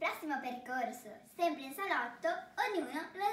prossimo percorso, sempre in salotto, ognuno lo.